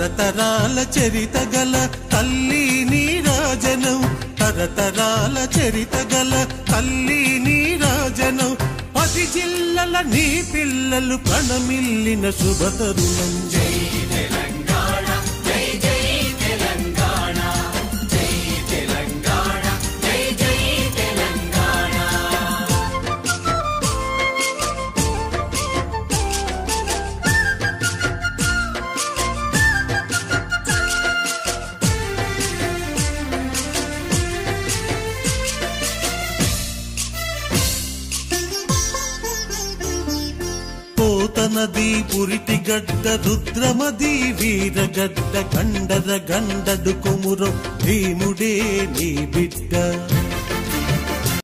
తరతరాల చరిత గల తల్లి నీరాజనం. తరతరాల చరిత గల తల్లి నీరాజనం. పది జిల్లల నీ పిల్లలు ప్రణమిల్లిన శుభతరుణం జై పురిటి గడ్డ రుద్రమది వీరగడ్డ కండర గండడు కుమురం భీముడే నీ బిడ్డ.